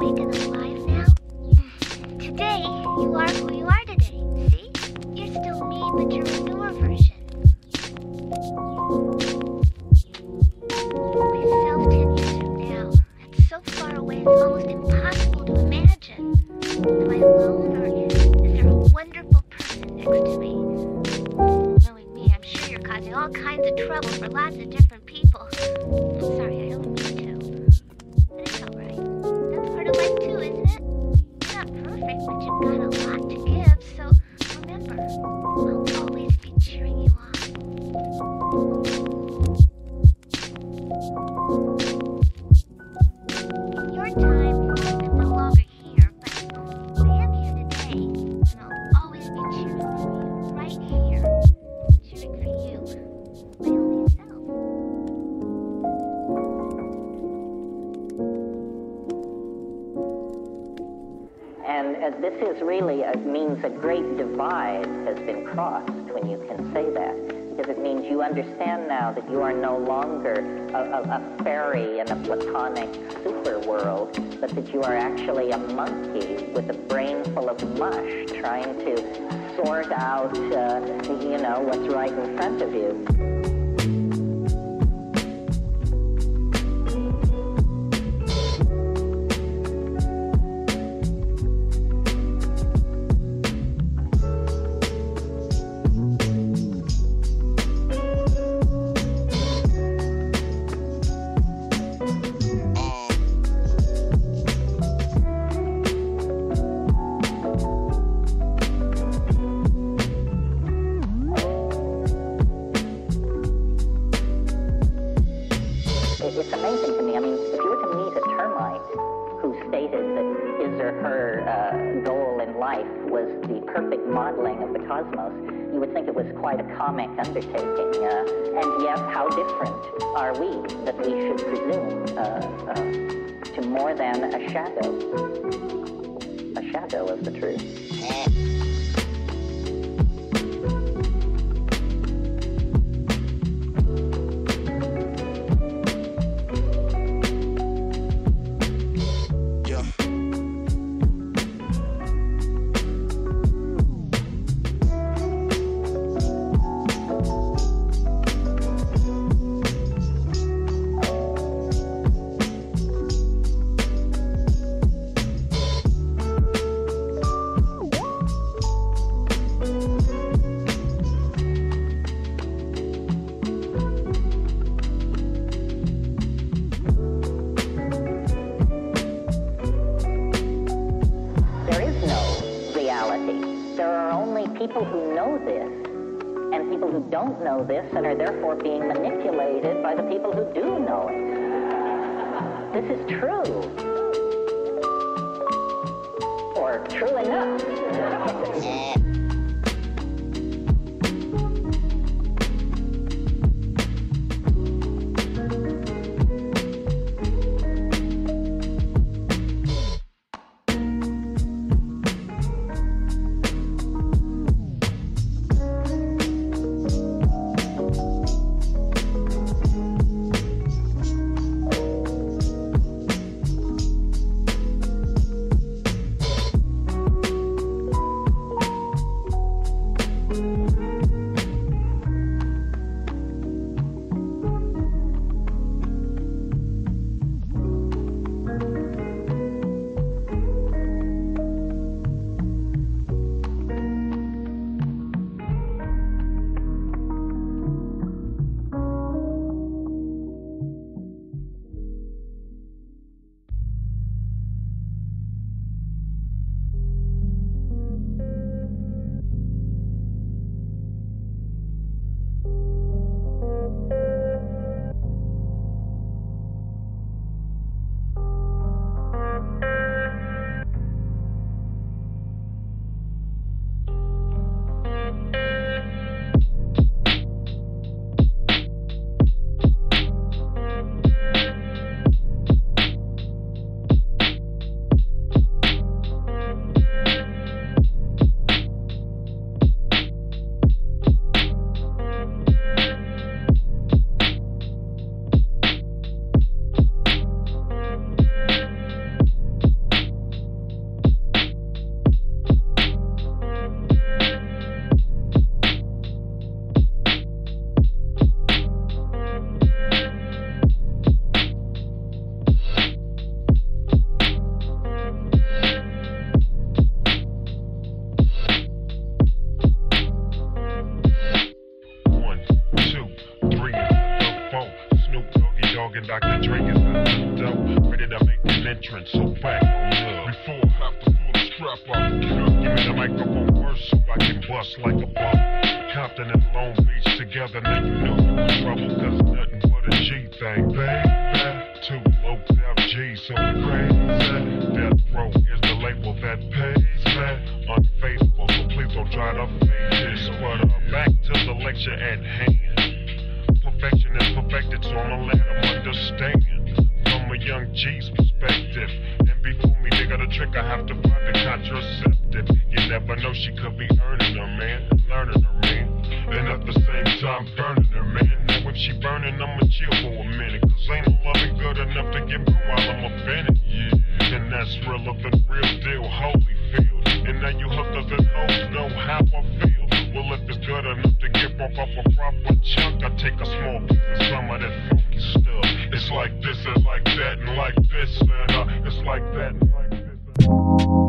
我也跟能。cost when you can say that, because it means you understand now that you are no longer a, a, a fairy in a platonic super world, but that you are actually a monkey with a brain full of mush trying to sort out, uh, you know, what's right in front of you. Are we that we should presume uh, uh, to more than a shadow, a shadow of the truth? People who know this and people who don't know this and are therefore being manipulated by the people who do know it. This is true. Or true enough. complexion at hand. Perfection is perfected, so I'ma let them understand. From a young G's perspective. And before me, they got a trick, I have to find the contraceptive. You never know, she could be earning her man, learning her man. And at the same time, burning her man. Now if she burning, I'ma chill for a minute. Cause ain't no loving good enough to give me while I'm offended. Yeah. And that's real of the real deal, holy field. And now you hookers and hoes know how I feel. Well, if it's good enough to give off up a proper chunk, I take a small piece of some of that funky stuff. It's like this and like that and like this and uh, it's like that and like this. Uh.